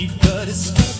You gotta stop